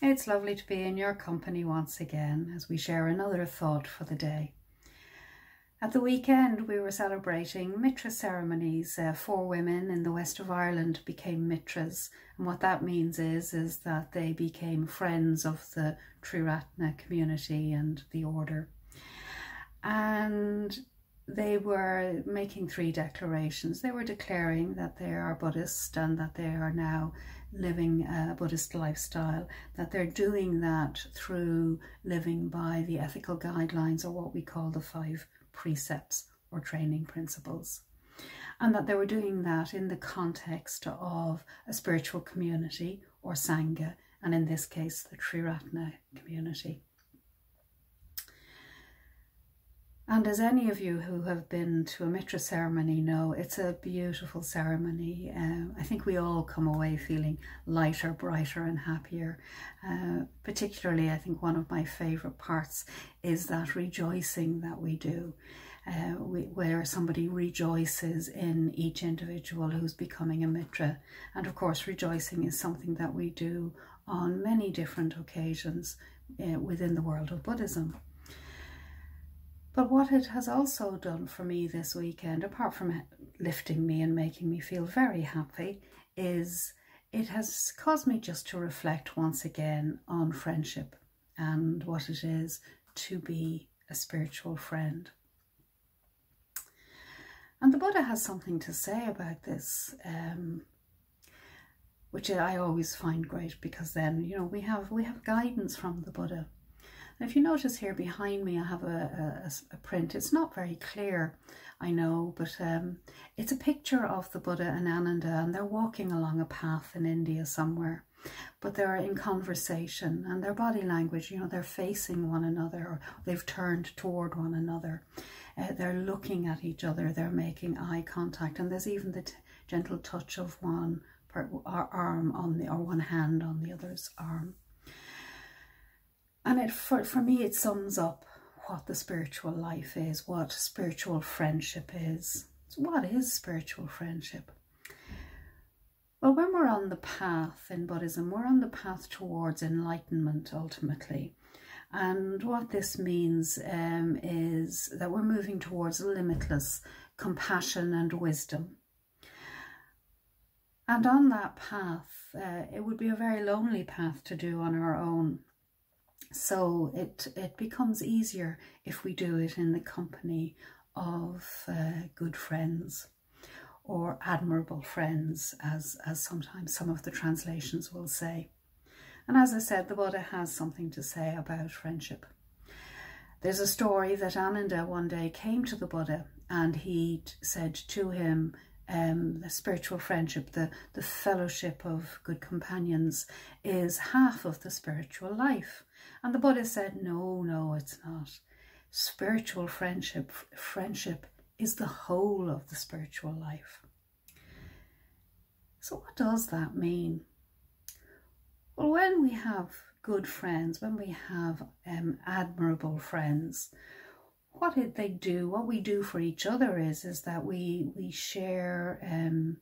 It's lovely to be in your company once again as we share another thought for the day. At the weekend, we were celebrating Mitra ceremonies. Uh, four women in the west of Ireland became Mitras, and what that means is is that they became friends of the Triratna community and the order. They were making three declarations. They were declaring that they are Buddhist and that they are now living a Buddhist lifestyle, that they're doing that through living by the ethical guidelines or what we call the five precepts or training principles. And that they were doing that in the context of a spiritual community or Sangha, and in this case, the Triratna community. And as any of you who have been to a Mitra ceremony know, it's a beautiful ceremony. Uh, I think we all come away feeling lighter, brighter and happier. Uh, particularly, I think one of my favourite parts is that rejoicing that we do. Uh, we, where somebody rejoices in each individual who's becoming a mitra. And of course, rejoicing is something that we do on many different occasions uh, within the world of Buddhism. But what it has also done for me this weekend, apart from lifting me and making me feel very happy, is it has caused me just to reflect once again on friendship and what it is to be a spiritual friend. And the Buddha has something to say about this, um, which I always find great because then, you know, we have we have guidance from the Buddha if you notice here behind me, I have a, a, a print. It's not very clear, I know, but um, it's a picture of the Buddha and Ananda, and they're walking along a path in India somewhere. But they're in conversation, and their body language, you know, they're facing one another, or they've turned toward one another. Uh, they're looking at each other, they're making eye contact, and there's even the gentle touch of one arm on the, or one hand on the other's arm. And it for, for me, it sums up what the spiritual life is, what spiritual friendship is. So what is spiritual friendship? Well, when we're on the path in Buddhism, we're on the path towards enlightenment ultimately. And what this means um, is that we're moving towards limitless compassion and wisdom. And on that path, uh, it would be a very lonely path to do on our own. So it, it becomes easier if we do it in the company of uh, good friends or admirable friends, as, as sometimes some of the translations will say. And as I said, the Buddha has something to say about friendship. There's a story that Ananda one day came to the Buddha and he said to him, um, the spiritual friendship, the, the fellowship of good companions is half of the spiritual life. And the Buddha said, no, no, it's not. Spiritual friendship, friendship is the whole of the spiritual life. So what does that mean? Well, when we have good friends, when we have um, admirable friends, what did they do, what we do for each other is, is that we, we share um,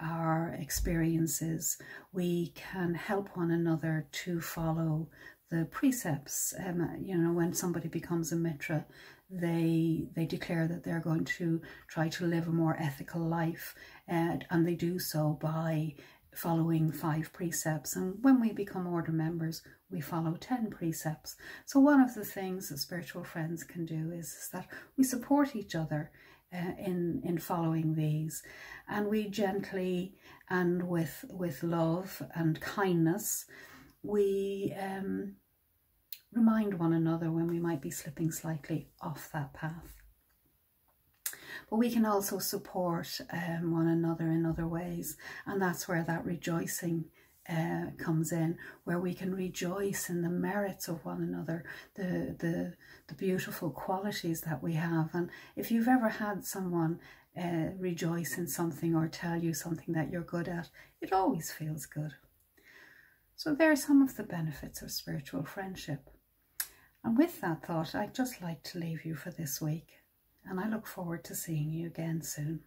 our experiences. We can help one another to follow the precepts. Um, you know, when somebody becomes a mitra, they they declare that they're going to try to live a more ethical life, and, and they do so by following five precepts. And when we become order members, we follow 10 precepts. So one of the things that spiritual friends can do is, is that we support each other uh, in in following these and we gently and with with love and kindness we um, remind one another when we might be slipping slightly off that path. But we can also support um, one another in other ways, and that's where that rejoicing uh, comes in, where we can rejoice in the merits of one another, the, the, the beautiful qualities that we have. And if you've ever had someone uh, rejoice in something or tell you something that you're good at, it always feels good. So there are some of the benefits of spiritual friendship. And with that thought, I'd just like to leave you for this week. And I look forward to seeing you again soon.